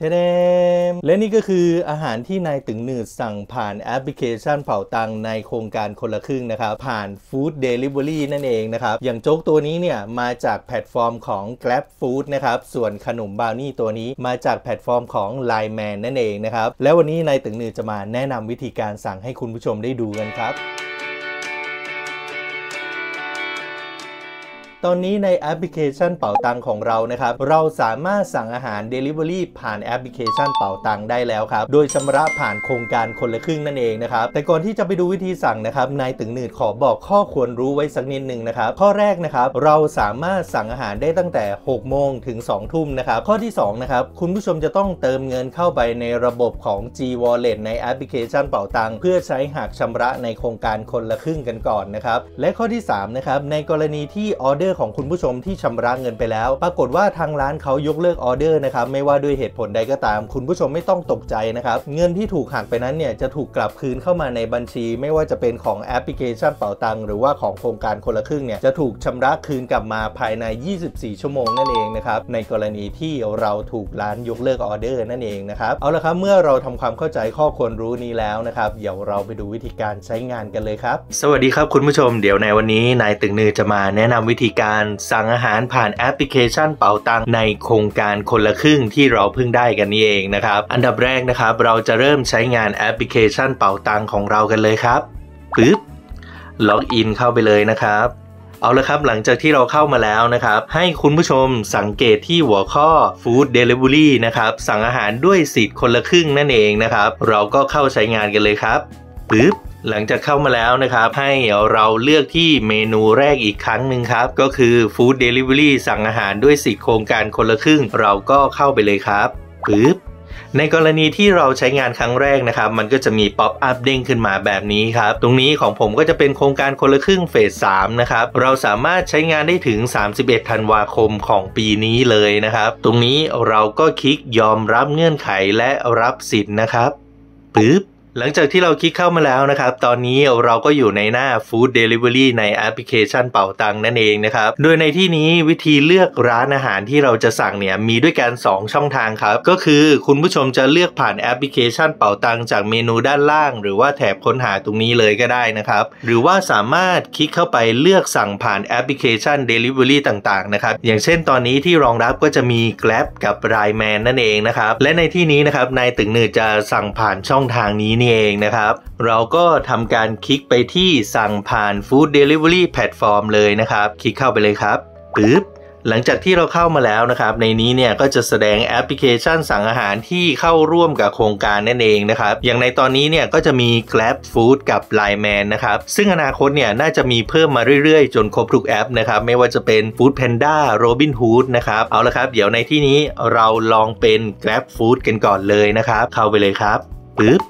เดมและนี่ก็คืออาหารที่นายตึ๋งหนืดสั่งผ่านแอปพลิเคชันเป๋าตังในโครงการคนละครึ่งนะครับ ผ่าน food delivery นั่นเองนะครับ อย่างโจ๊กตัวนี้เนี่ย มาจากแพลตฟอร์มของ Grab Food นะครับ ส่วนขนมบราวนี่ตัวนี้มาจากแพลตฟอร์มของ Line Man นั่นเองนะครับ แล้ววันนี้นายตึ๋งหนืดจะมาแนะนำวิธีการสั่งให้คุณผู้ชมได้ดูกันครับ ตอนนี้ในแอปพลิเคชันเป๋าตังของเรานะครับ เราสามารถสั่งอาหาร Delivery ผ่านแอปพลิเคชันเป๋าตังได้แล้วครับ โดยชำระผ่านโครงการคนละครึ่งนั่นเองนะครับ แต่ก่อนที่จะไปดูวิธีสั่งนะครับ นายตึ๋งหนืดขอบอกข้อควรรู้ไว้สักนิดหนึ่งนะครับ ข้อแรกนะครับ เราสามารถสั่งอาหารได้ตั้งแต่ 6 โมงถึง 2 ทุ่มนะครับ ข้อที่2นะครับ คุณผู้ชมจะต้องเติมเงินเข้าไปในระบบของ G Wallet ในแอปพลิเคชันเป๋าตังเพื่อใช้หักชำระในโครงการคนละครึ่งกันก่อนนะครับ และข้อที่3นะครับ ในกรณีที่ออเดอร์ของคุณผู้ชมที่ชำระเงินไปแล้ว ปรากฏว่าทางร้านเขายกเลิกออเดอร์นะครับไม่ว่าด้วยเหตุผลใดก็ตาม คุณผู้ชมไม่ต้องตกใจนะครับเงินที่ถูกหักไปนั้นเนี่ยจะถูกกลับคืนเข้ามาในบัญชี ไม่ว่าจะเป็นของแอปพลิเคชันเป๋าตังหรือว่าของโครงการคนละครึ่งเนี่ยจะถูกชำระคืนกลับมาภายใน 24 ชั่วโมงนั่นเองนะครับในกรณีที่เราถูกร้านยกเลิกออเดอร์นั่นเองนะครับเอาละครับเมื่อเราทำความเข้าใจข้อควรรู้นี้แล้วนะครับเดี๋ยวเราไปดูวิธีการใช้งานกันเลยครับ สวัสดีครับคุณผู้ชมเดี๋ยวในวันนี้นายตึ๋งหนืดจะมาแนะนำวิธีการสั่งอาหารผ่านแอปพลิเคชันเป๋าตังในโครงการคนละครึ่งที่เราเพิ่งได้กันนี่เองนะครับ อันดับแรกนะครับเราจะเริ่มใช้งานแอปพลิเคชันเป๋าตังของเรากันเลยครับปึ๊บlogin เข้าไปเลยนะครับ เอาละครับหลังจากที่เราเข้ามาแล้วนะครับ ให้คุณผู้ชมสังเกตที่หัวข้อ Food Delivery นะครับ สั่งอาหารด้วยสิทธิ์คนละครึ่งนั่นเองนะครับ เราก็เข้าใช้งานกันเลยครับปึ๊บ หลังจากเข้ามาแล้วนะครับ ให้เราเลือกที่เมนูแรกอีกครั้งหนึ่งครับ ก็คือ Food Delivery สั่งอาหารด้วยสิทธิโครงการคนละครึ่ง เราก็เข้าไปเลยครับปึ๊บในกรณีที่เราใช้งานครั้งแรกนะครับ มันก็จะมี pop-up เด้งขึ้นมาแบบนี้ครับ ตรงนี้ของผมก็จะเป็นโครงการคนละครึ่ง phase 3นะครับ เราสามารถใช้งานได้ถึง 31 ธันวาคมของปีนี้เลยนะครับ ตรงนี้เราก็คลิกยอมรับเงื่อนไขและรับสิทธิ์นะครับปึ๊บ หลังจากที่เราคลิกเข้ามาแล้วนะครับ ตอนนี้เราก็อยู่ในหน้า Food Delivery ในแอปพลิเคชันเป๋าตังนั่นเองนะครับ โดยในที่นี้วิธีเลือกร้านอาหารที่เราจะสั่งเนี่ยมีด้วยกัน 2 ช่องทางครับ ก็คือคุณผู้ชมจะเลือกผ่านแอปพลิเคชันเป๋าตังจากเมนูด้านล่าง หรือว่าแถบค้นหาตรงนี้เลยก็ได้นะครับ หรือว่าสามารถคลิกเข้าไปเลือกสั่งผ่านแอปพลิเคชัน Delivery ต่างๆนะครับ อย่างเช่นตอนนี้ที่รองรับก็จะมี Grab กับ Line Man นั่นเองนะครับ และในที่นี้นะครับนายตึ๋งหนืดจะสั่งผ่านช่องทางนี้นี่เองนะครับ เราก็ทำการคลิกไปที่สั่งผ่าน Food Delivery Platform เลยนะครับ คลิกเข้าไปเลยครับปึ๊บหลังจากที่เราเข้ามาแล้วนะครับ ในนี้เนี่ยก็จะแสดงแอปพลิเคชันสั่งอาหารที่เข้าร่วมกับโครงการนั่นเองนะครับ อย่างในตอนนี้เนี่ยก็จะมี Grab Food กับ Line Man นะครับ ซึ่งอนาคตเนี่ยน่าจะมีเพิ่มมาเรื่อยๆ จนครบทุกแอปนะครับ ไม่ว่าจะเป็น Food Panda Robin Hood นะครับ เอาละครับ เดี๋ยวในที่นี้เราลองเป็น Grab Food กันก่อนเลยนะครับ เข้าไปเลยครับปึ๊บ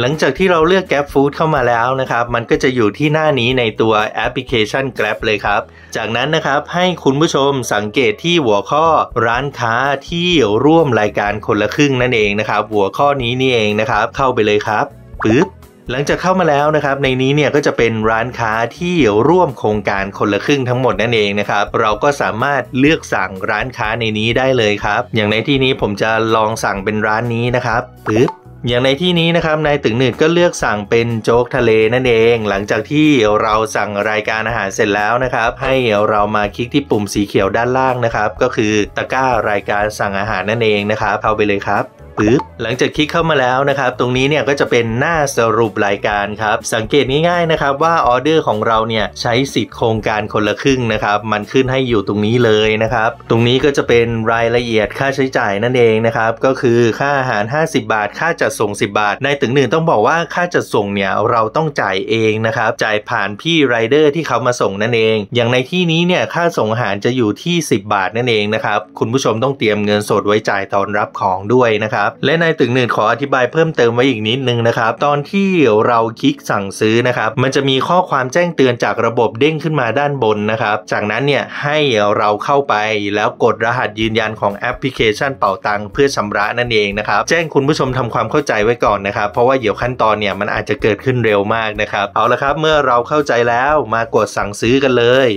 หลังจากที่เราเลือก Grab Food เข้ามาแล้วนะครับ มันก็จะอยู่ที่หน้านี้ในตัวแอปพลิเคชัน Grab เลยครับ จากนั้นนะครับให้คุณผู้ชมสังเกตที่หัวข้อร้านค้าที่ร่วมรายการคนละครึ่งนั่นเองนะครับ หัวข้อนี้นี่เองนะครับ เข้าไปเลยครับปึ๊บหลังจากเข้ามาแล้วนะครับ ในนี้เนี่ยก็จะเป็นร้านค้าที่ร่วมโครงการคนละครึ่งทั้งหมดนั่นเองนะครับ เราก็สามารถเลือกสั่งร้านค้าในนี้ได้เลยครับ อย่างในที่นี้ผมจะลองสั่งเป็นร้านนี้นะครับปึ๊บ อย่างในที่นี้นะครับนายตึงหนึ่งก็เลือกสั่งเป็นโจ๊กทะเลนั่นเอง หลังจากที่เราสั่งรายการอาหารเสร็จแล้วนะครับ ให้เรามาคลิกที่ปุ่มสีเขียวด้านล่างนะครับ ก็คือตะกร้ารายการสั่งอาหารนั่นเองนะครับเข้าไปเลยครับ ปึ๊บหลังจากคลิกเข้ามาแล้วนะครับ ตรงนี้เนี่ยก็จะเป็นหน้าสรุปรายการครับ สังเกตง่ายๆนะครับว่าออเดอร์ของเราเนี่ยใช้สิทธิ์โครงการคนละครึ่งนะครับ มันขึ้นให้อยู่ตรงนี้เลยนะครับ ตรงนี้ก็จะเป็นรายละเอียดค่าใช้จ่ายนั่นเองนะครับ ก็คือค่าอาหาร 50 บาท ค่าจัดส่ง 10 บาท ในตึงหนึ่งต้องบอกว่าค่าจัดส่งเนี่ยเราต้องจ่ายเองนะครับ จ่ายผ่านพี่ไรเดอร์ที่เขามาส่งนั่นเอง อย่างในที่นี้เนี่ยค่าส่งอาหารจะอยู่ที่ 10 บาทนั่นเองนะครับ คุณผู้ชมต้องเตรียมเงินสดไว้จ่ายตอนรับของด้วยนะครับและในตึกหนึ่งขออธิบายเพิ่มเติมไว้อีกนิดนึงนะครับ ตอนที่เราคลิกสั่งซื้อนะครับ มันจะมีข้อความแจ้งเตือนจากระบบเด้งขึ้นมาด้านบนนะครับ จากนั้นเนี่ยให้เราเข้าไปแล้วกดรหัสยืนยันของแอปพลิเคชันเป่าตังเพื่อชำระนั่นเองนะครับ แจ้งคุณผู้ชมทำความเข้าใจไว้ก่อนนะครับ เพราะว่าเดี๋ยวขั้นตอนเนี่ยมันอาจจะเกิดขึ้นเร็วมากนะครับ เอาละครับ เมื่อเราเข้าใจแล้วมากดสั่งซื้อกันเลย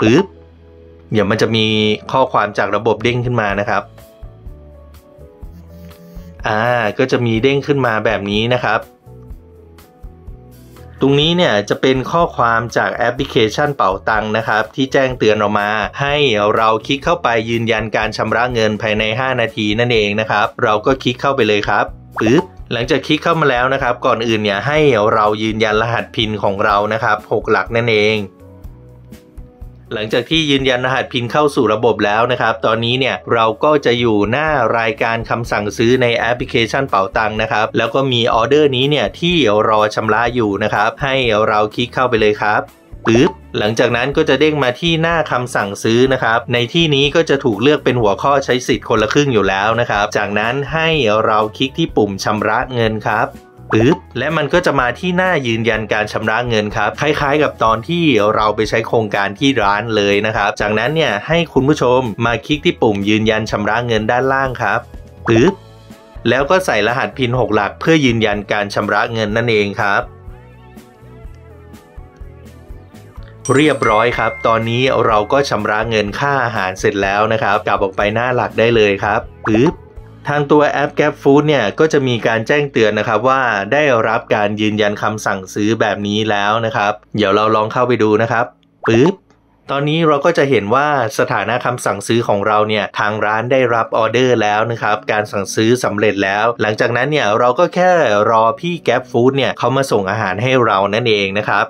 ปึ๊บเดี๋ยวมันจะมีข้อความจากระบบเด้งขึ้นมานะครับ อ่าก็จะมีเด้งขึ้นมาแบบนี้นะครับ ตรงนี้เนี่ยจะเป็นข้อความจากแอปพลิเคชันเป๋าตังนะครับ ที่แจ้งเตือนออกมา ให้เราคลิกเข้าไปยืนยันการชำระเงินภายใน 5 นาทีนั่นเองนะครับ เราก็คลิกเข้าไปเลยครับปึ๊บหลังจากคลิกเข้ามาแล้วนะครับ ก่อนอื่นเนี่ยให้เรายืนยันรหัสพินของเรานะครับ 6 หลักนั่นเอง หลังจากที่ยืนยันรหัสพินเข้าสู่ระบบแล้วนะครับ ตอนนี้เนี่ยเราก็จะอยู่หน้ารายการคำสั่งซื้อในแอปพลิเคชันเป๋าตังนะครับ แล้วก็มีออเดอร์นี้เนี่ยที่รอชำระอยู่นะครับ ให้เราคลิกเข้าไปเลยครับปึ๊บหลังจากนั้นก็จะเด้งมาที่หน้าคำสั่งซื้อนะครับ ในที่นี้ก็จะถูกเลือกเป็นหัวข้อใช้สิทธิ์คนละครึ่งอยู่แล้วนะครับ จากนั้นให้เราคลิกที่ปุ่มชำระเงินครับ ปึ๊บและมันก็จะมาที่หน้ายืนยันการชำระเงินครับ คล้ายๆ กับตอนที่เราไปใช้โครงการที่ร้านเลยนะครับ จากนั้นเนี่ยให้คุณผู้ชมมาคลิกที่ปุ่มยืนยันชำระเงินด้านล่างครับปึ๊บแล้วก็ใส่รหัสพิน 6 หลัก เพื่อยืนยันการชำระเงินนั่นเองครับ เรียบร้อยครับ ตอนนี้เราก็ชำระเงินค่าอาหารเสร็จแล้วนะครับ กลับออกไปหน้าหลักได้เลยครับปึ๊บ ทางตัวแอป Gap Food เนี่ยก็จะมีการแจ้งเตือนนะครับว่าได้รับการยืนยันคำสั่งซื้อแบบนี้แล้วนะครับ เดี๋ยวเราลองเข้าไปดูนะครับปึ๊บตอนนี้เราก็จะเห็นว่าสถานะคำสั่งซื้อของเราเนี่ยทางร้านได้รับออเดอร์แล้วนะครับการสั่งซื้อสำเร็จแล้ว หลังจากนั้นเนี่ยเราก็แค่รอพี่ Gap Food เนี่ยเขามาส่งอาหารให้เรานั่นเองนะครับ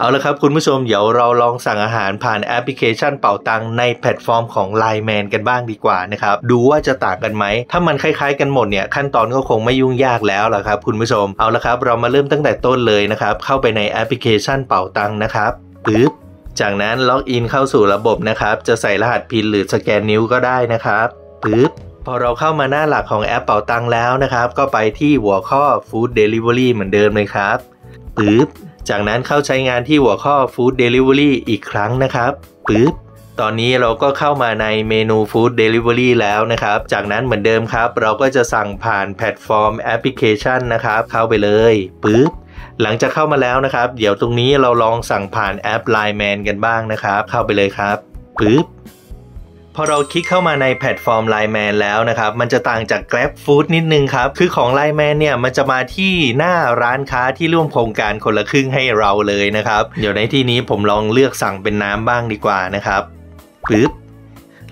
เอาละครับคุณผู้ชมเดี๋ยวเราลองสั่งอาหารผ่านแอปพลิเคชันเป๋าตังในแพลตฟอร์มของ Line Man กันบ้างดีกว่านะครับ ดูว่าจะต่างกันไหม ถ้ามันคล้ายๆกันหมดเนี่ย ขั้นตอนก็คงไม่ยุ่งยากแล้วล่ะครับคุณผู้ชมเอาละครับ เรามาเริ่มตั้งแต่ต้นเลยนะครับ เข้าไปในแอปพลิเคชันเป๋าตังนะครับปึ๊บจากนั้น login เข้าสู่ระบบนะครับ จะใส่รหัส PIN หรือสแกนนิ้วก็ได้นะครับปึ๊บพอเราเข้ามาหน้าหลักของแอปเป๋าตังแล้วนะครับ ก็ไปที่หัวข้อ Food Delivery เหมือนเดิมเลยครับปึ๊บ จากนั้นเข้าใช้งานที่หัวข้อ Food Delivery อีกครั้งนะครับปึ๊บตอนนี้เราก็เข้ามาในเมนู Food Delivery แล้วนะครับ จากนั้นเหมือนเดิมครับ เราก็จะสั่งผ่านแพลตฟอร์มแอปพลิเคชันนะครับ เข้าไปเลยปึ๊บหลังจากเข้ามาแล้วนะครับ เดี๋ยวตรงนี้เราลองสั่งผ่านแอป Line Man กันบ้างนะครับ เข้าไปเลยครับปึ๊บ พอเราคลิกเข้ามาในแพลตฟอร์ม Line Man แล้วนะครับ มันจะต่างจาก Grab Food นิดนึงครับ คือของ Line Man เนี่ย มันจะมาที่หน้าร้านค้าที่ร่วมโครงการคนละครึ่งให้เราเลยนะครับ เดี๋ยวในที่นี้ผมลองเลือกสั่งเป็นน้ำบ้างดีกว่านะครับปึ๊บ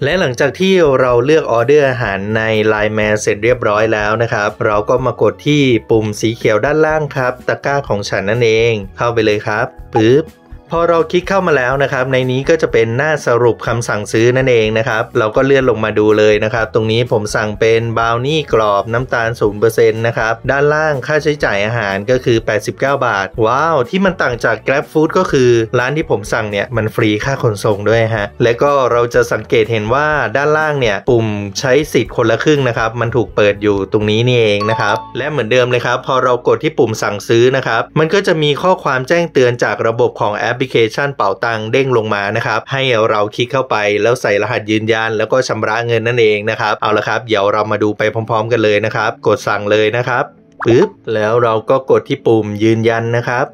และหลังจากที่เราเลือกออเดอร์อาหารใน Line Man เสร็จเรียบร้อยแล้วนะครับ เราก็มากดที่ปุ่มสีเขียวด้านล่างครับ ตะกร้าของฉันนั่นเอง เข้าไปเลยครับปึ๊บ พอเราคลิกเข้ามาแล้วนะครับ ในนี้ก็จะเป็นหน้าสรุปคำสั่งซื้อนั่นเองนะครับ เราก็เลื่อนลงมาดูเลยนะครับ ตรงนี้ผมสั่งเป็นบราวนี่กรอบน้ำตาล0%นะครับ ด้านล่างค่าใช้จ่ายอาหารก็คือ 89 บาท ว้าว ที่มันต่างจาก Grab Food ก็คือ ร้านที่ผมสั่งเนี่ยมันฟรีค่าขนส่งด้วยฮะ และก็เราจะสังเกตเห็นว่าด้านล่างเนี่ยปุ่มใช้สิทธิ์คนละครึ่งนะครับ มันถูกเปิดอยู่ตรงนี้นี่เองนะครับ และเหมือนเดิมเลยครับ พอเรากดที่ปุ่มสั่งซื้อนะครับ มันก็จะมีข้อความแจ้งเตือนจากระบบของแอปพลิเคชันเป่าตังเด้งลงมานะครับให้เราคลิกเข้าไปแล้วใส่รหัสยืนยัน แล้วก็ชำระเงินนั่นเองนะครับเอาละครับเดี๋ยวเรามาดูไปพร้อม ๆ กันเลยนะครับ กดสั่งเลยนะครับปึ๊บแล้วเราก็กดที่ปุ่มยืนยันนะครับ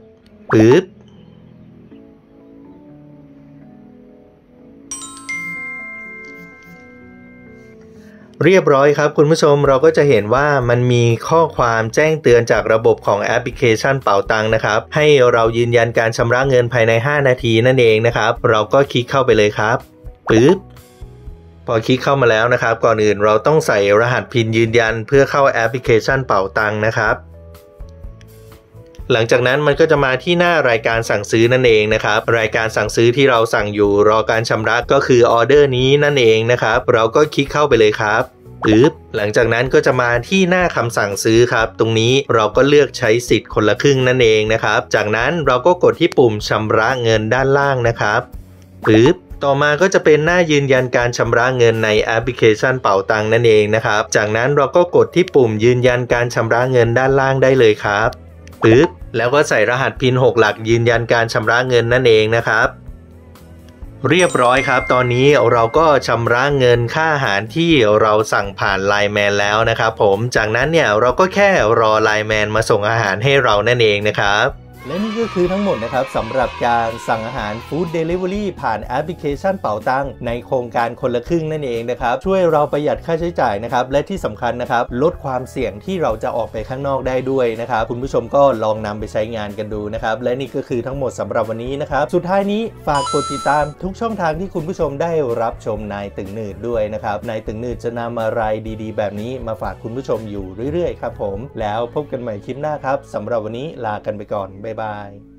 ปึ๊บ เรียบร้อยครับคุณผู้ชมเราก็จะเห็นว่ามันมีข้อความแจ้งเตือนจากระบบของแอปพลิเคชันเป่าตังนะครับ ให้เรายืนยันการชำระเงินภายใน 5 นาทีนั่นเองนะครับ เราก็คลิกเข้าไปเลยครับปึ๊บพอคลิกเข้ามาแล้วนะครับ ก่อนอื่นเราต้องใส่รหัสพินยืนยันเพื่อเข้าแอปพลิเคชันเป่าตังนะครับ หลังจากนั้นมันก็จะมาที่หน้ารายการสั่งซื้อนั่นเองนะครับ รายการสั่งซื้อที่เราสั่งอยู่รอการชำระก็คือออเดอร์นี้นั่นเองนะครับ เราก็คลิกเข้าไปเลยครับปึ๊บหลังจากนั้นก็จะมาที่หน้าคำสั่งซื้อครับ ตรงนี้เราก็เลือกใช้สิทธิ์คนละครึ่งนั่นเองนะครับ จากนั้นเราก็กดที่ปุ่มชำระเงินด้านล่างนะครับปึ๊บต่อมาก็จะเป็นหน้ายืนยันการชำระเงินในแอปพลิเคชันเป๋าตังนั่นเองนะครับ จากนั้นเราก็กดที่ปุ่มยืนยันการชำระเงินด้านล่างได้เลยครับปึ๊บ แล้วก็ใส่รหัส PIN 6 หลักยืนยันการชำระเงินนั่นเองนะครับ เรียบร้อยครับ ตอนนี้เราก็ชำระเงินค่าอาหารที่เราสั่งผ่าน Line Man แล้วนะครับผมจากนั้นเนี่ยเราก็แค่รอ Line Man มาส่งอาหารให้เรานั่นเองนะครับ และนี่ก็คือทั้งหมดนะครับสำหรับการสั่งอาหาร food delivery ผ่านแอปพลิเคชันเป๋าตังในโครงการคนละครึ่งนั่นเองนะครับ ช่วยเราประหยัดค่าใช้จ่ายนะครับ และที่สำคัญนะครับ ลดความเสี่ยงที่เราจะออกไปข้างนอกได้ด้วยนะครับ คุณผู้ชมก็ลองนำไปใช้งานกันดูนะครับ และนี่ก็คือทั้งหมดสำหรับวันนี้นะครับ สุดท้ายนี้ฝากกดติดตามทุกช่องทางที่คุณผู้ชมได้รับชมนายตึงหนืดด้วยนะครับนายตึงหนืดจะนำอะไรดี ๆ แบบนี้มาฝากคุณผู้ชมอยู่เรื่อยๆครับผมแล้วพบกันใหม่คลิปหน้าครับสำหรับวันนี้ลากันไปก่อนบ๊ายบาย